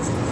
Wisconsin.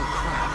Oh, crap.